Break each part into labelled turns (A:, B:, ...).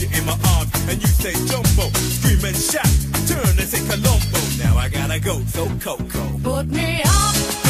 A: you in my arms and you say Jumbo. Scream and shout, turn and say Colombo. Now I gotta go, so Coco.
B: Put me up,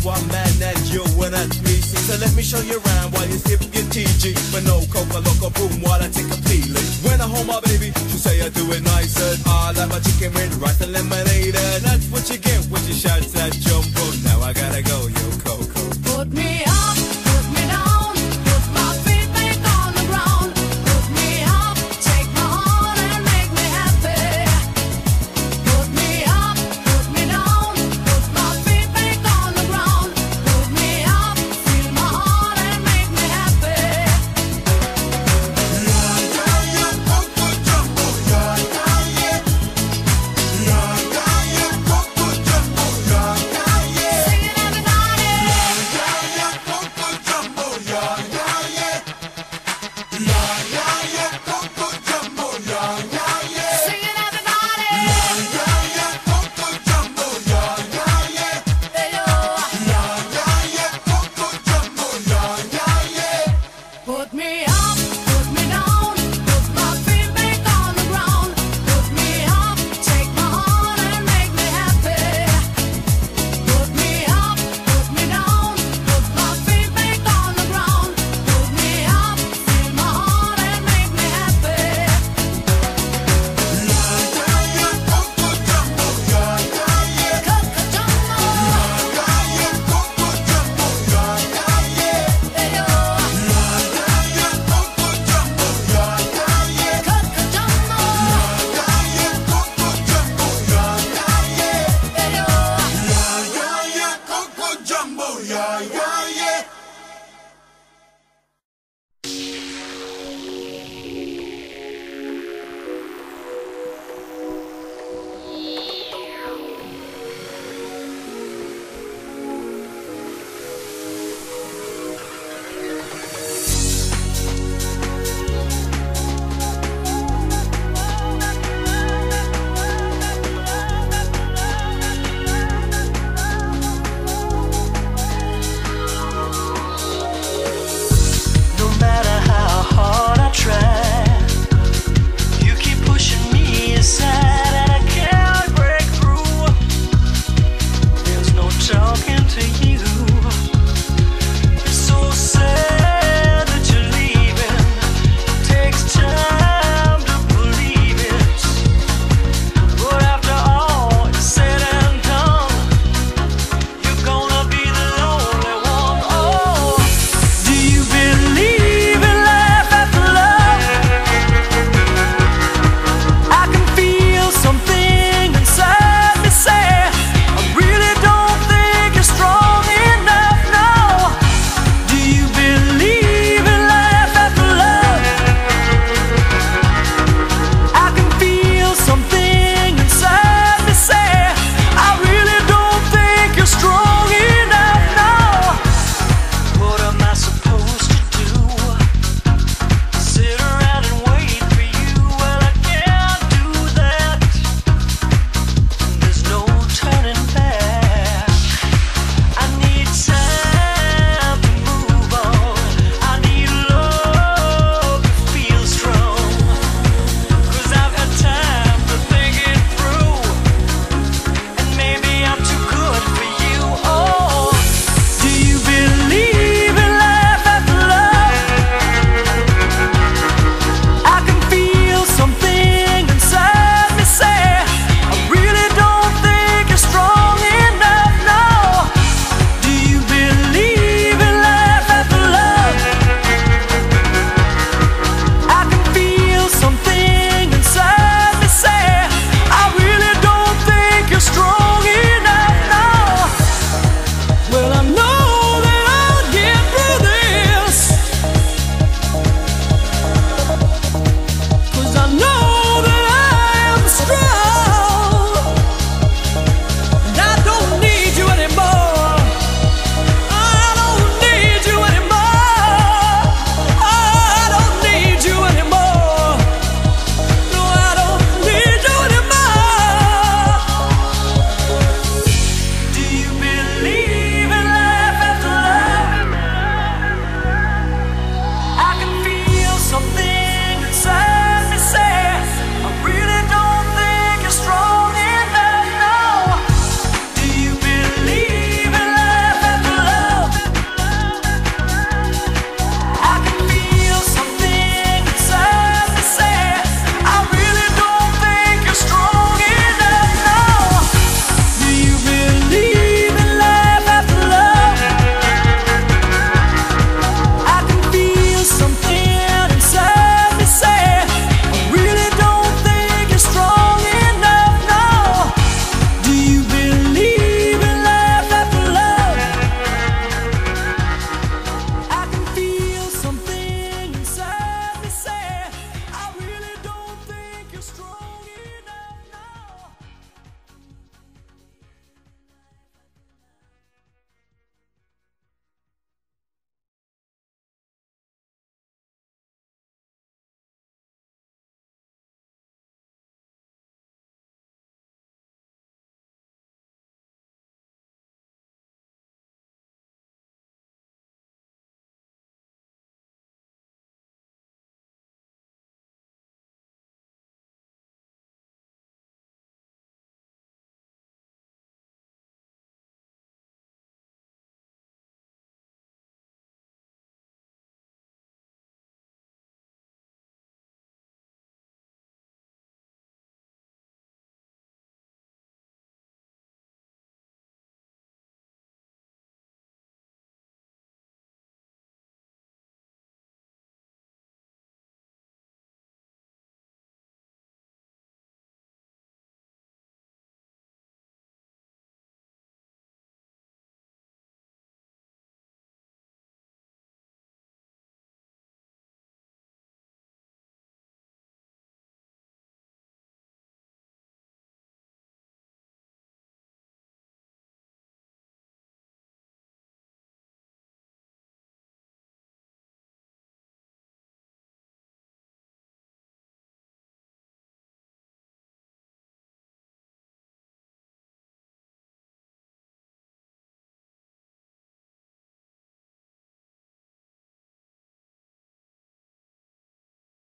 A: cause there's one man that you and that's me. So let me show you around while you sip your TG. But no coca loco boom while I take a peeling. When I hold my baby, she say I do it nicer. I like my chicken with rice and lemonade.